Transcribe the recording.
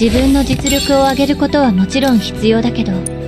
自分の実力を上げることはもちろん必要だけど